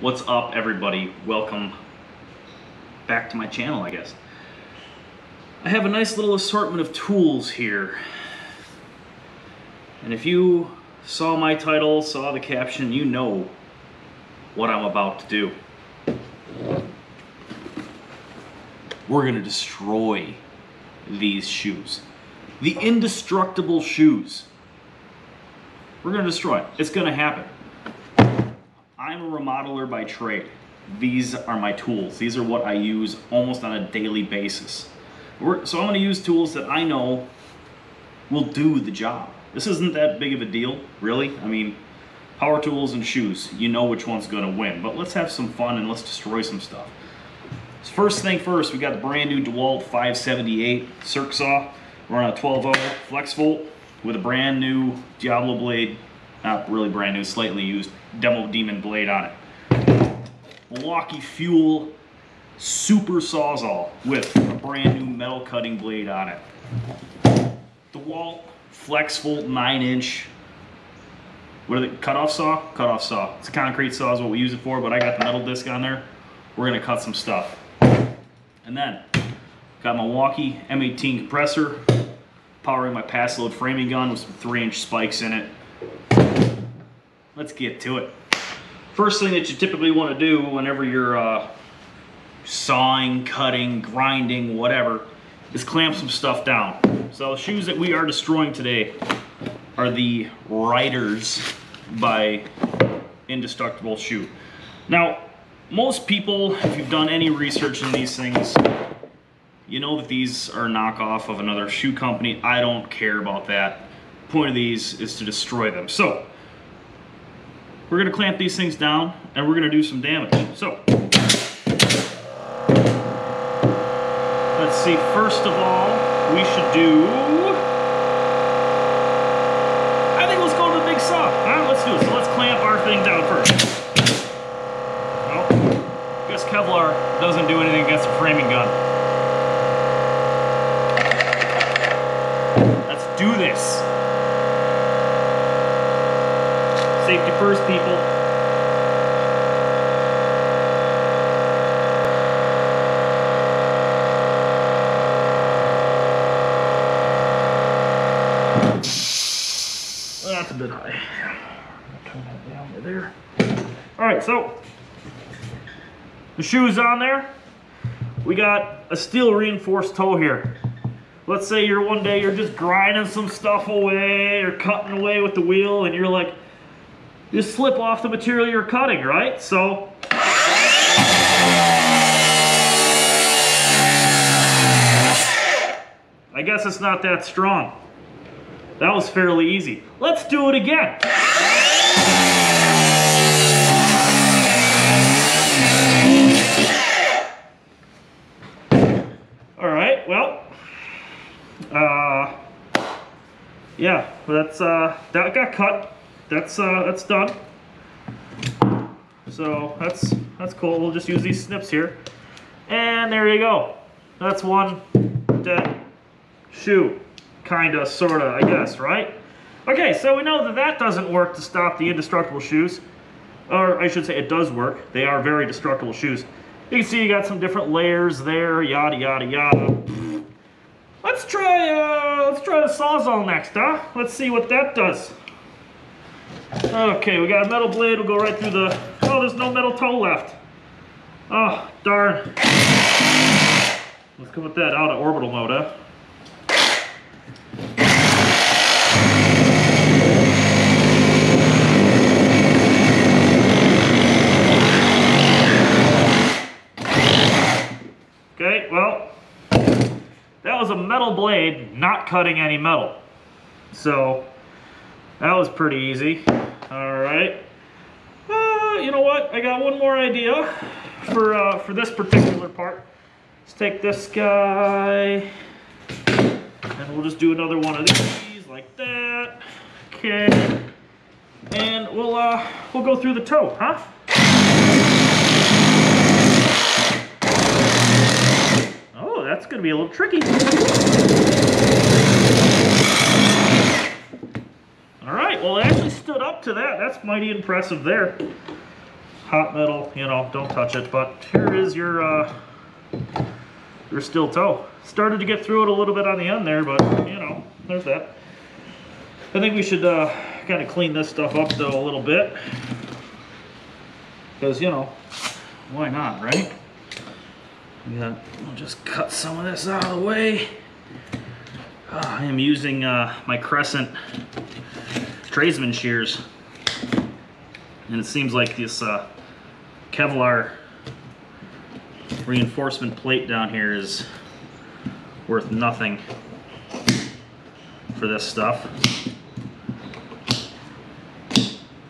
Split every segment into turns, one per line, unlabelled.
What's up, everybody? Welcome back to my channel, I guess. I have a nice little assortment of tools here. And if you saw my title, saw the caption, you know what I'm about to do. We're gonna destroy these shoes. The indestructible shoes. We're gonna destroy it. It's gonna happen. I'm a remodeler by trade. These are my tools. These are what I use almost on a daily basis. So I'm gonna use tools that I know will do the job. This isn't that big of a deal, really. I mean, power tools and shoes, you know which one's gonna win. But let's have some fun and let's destroy some stuff. So first thing first, we got the brand new DeWalt 578 circ saw. We're on a 12 flex volt with a brand new Diablo blade, not really brand new, slightly used Demo Demon blade on it. Milwaukee Fuel Super Sawzall with a brand new metal cutting blade on it. DeWalt Flex Volt 9 inch. What are the cutoff saw? Cutoff saw. It's a concrete saw is what we use it for, but I got the metal disc on there. We're gonna cut some stuff. And then got my Milwaukee M18 compressor, powering my Paslode framing gun with some three inch spikes in it. Let's get to it. First thing that you typically want to do whenever you're uh, sawing, cutting, grinding, whatever, is clamp some stuff down. So the shoes that we are destroying today are the Ryders by Indestructible Shoe. Now, most people, if you've done any research in these things, you know that these are knockoff of another shoe company. I don't care about that. Point of these is to destroy them. So, we're gonna clamp these things down and we're gonna do some damage. So, let's see, first of all, we should do, I think let's go to the big saw. All right, let's do it. So let's clamp our thing down first. Well, I guess Kevlar doesn't do anything against a framing gun. Let's do this. Safety first, people. That's a bit high. Turn that down to there. All right, so the shoe's on there. We got a steel reinforced toe here. Let's say you're one day you're just grinding some stuff away or cutting away with the wheel and you're like, you slip off the material you're cutting, right? So I guess it's not that strong. That was fairly easy. Let's do it again. All right, well, uh, yeah, that's, uh, that got cut. That's, uh, that's done. So that's, that's cool. We'll just use these snips here. And there you go. That's one dead shoe. Kinda, sorta, I guess, right? Okay, so we know that that doesn't work to stop the indestructible shoes. Or I should say it does work. They are very destructible shoes. You can see you got some different layers there, yada, yada, yada. Let's try, uh, let's try the Sawzall next, huh? Let's see what that does. Okay, we got a metal blade. We'll go right through the, oh, there's no metal toe left. Oh, darn. Let's go with that out of orbital mode, huh? Okay, well, that was a metal blade not cutting any metal. So, that was pretty easy. All right. Uh, you know what? I got one more idea for, uh, for this particular part. Let's take this guy, and we'll just do another one of these like that. Okay. And we'll, uh, we'll go through the toe, huh? Oh, that's gonna be a little tricky. All right, well, it actually stood to that. That's mighty impressive there. hot metal, you know, don't touch it. But here is your uh, your steel toe. Started to get through it a little bit on the end there, but you know, there's that. I think we should uh, kind of clean this stuff up though a little bit. Because, you know, why not, right? Yeah, we'll just cut some of this out of the way. Uh, I am using uh, my Crescent tradesman shears. And it seems like this uh, Kevlar reinforcement plate down here is worth nothing for this stuff.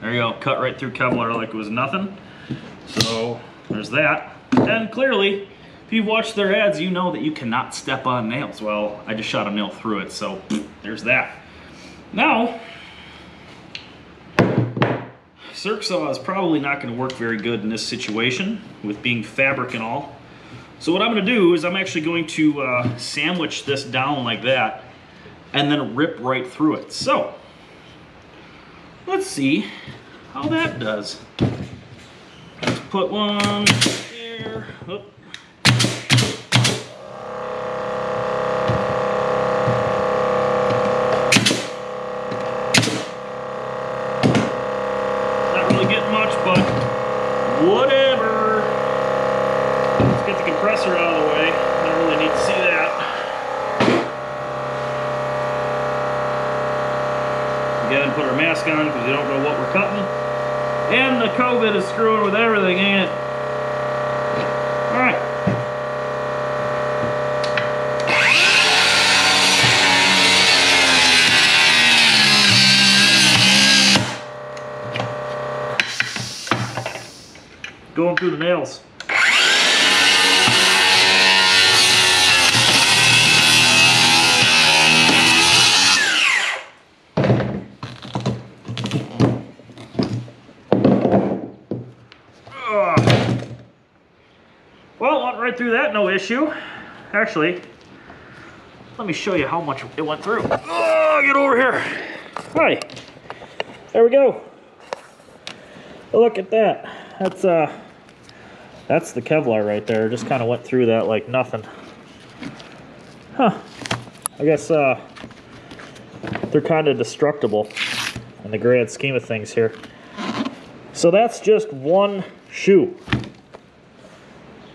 There you go, cut right through Kevlar like it was nothing. So there's that. And clearly, if you've watched their ads, you know that you cannot step on nails. Well, I just shot a nail through it, so there's that. Now, Circ Saw is probably not going to work very good in this situation with being fabric and all. So what I'm going to do is I'm actually going to uh, sandwich this down like that and then rip right through it. So, let's see how that does. Let's put one here. Oop. Whatever. Let's get the compressor out of the way. I don't really need to see that. Again, put our mask on because we don't know what we're cutting. And the COVID is screwing with everything, ain't it? Going through the nails. Well, went right through that, no issue. Actually, let me show you how much it went through. Oh, get over here. Hi. There we go. Look at that. That's uh that's the Kevlar right there. Just kind of went through that like nothing. Huh. I guess uh they're kind of destructible in the grand scheme of things here. So that's just one shoe.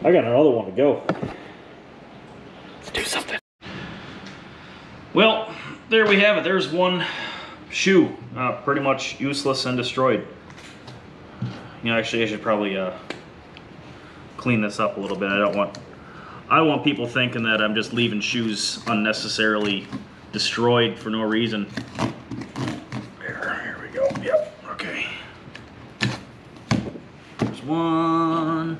I got another one to go. Let's do something. Well, there we have it. There's one shoe, uh, pretty much useless and destroyed. You know, actually, I should probably uh, clean this up a little bit. I don't want, I want people thinking that I'm just leaving shoes unnecessarily destroyed for no reason. There, here we go. Yep. Okay. There's one.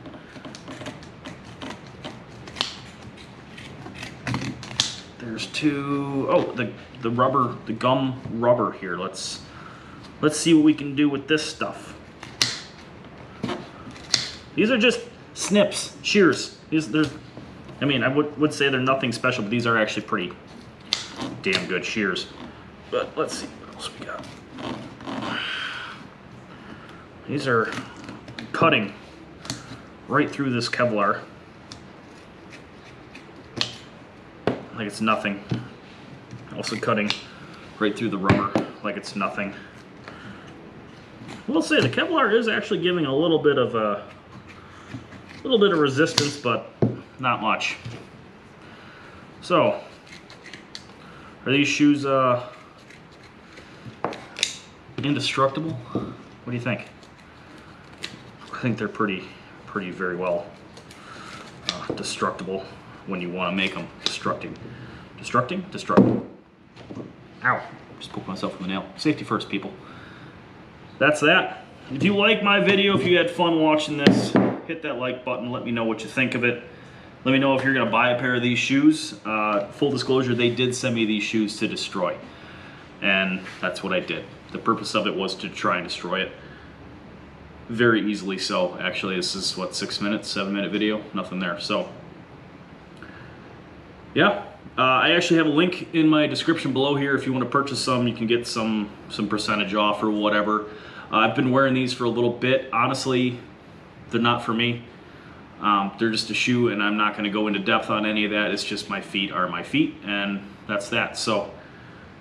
There's two. Oh, the the rubber, the gum rubber here. Let's let's see what we can do with this stuff. These are just snips, shears. These there's, I mean, I would would say they're nothing special, but these are actually pretty damn good shears. But let's see what else we got. These are cutting right through this Kevlar. Like it's nothing. Also cutting right through the rubber like it's nothing. We'll say the Kevlar is actually giving a little bit of a little bit of resistance, but not much. So, are these shoes uh, indestructible? What do you think? I think they're pretty, pretty very well uh, destructible when you want to make them destructing. Destructing? Destructible. Ow. Just poked myself with a nail. Safety first, people. That's that. If you like my video, if you had fun watching this, hit that like button. Let me know what you think of it. Let me know if you're going to buy a pair of these shoes. Uh, full disclosure, they did send me these shoes to destroy. And that's what I did. The purpose of it was to try and destroy it. Very easily so. Actually, this is, what, six minutes, seven minute video? Nothing there. So, yeah. Uh, I actually have a link in my description below here. If you want to purchase some, you can get some, some percentage off or whatever. Uh, I've been wearing these for a little bit. Honestly, They're not for me. Um, they're just a shoe, and I'm not going to go into depth on any of that. It's just my feet are my feet, and that's that. So,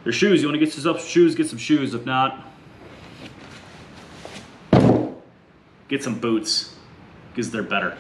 they're shoes. You want to get yourself some shoes, get some shoes. If not, get some boots because they're better.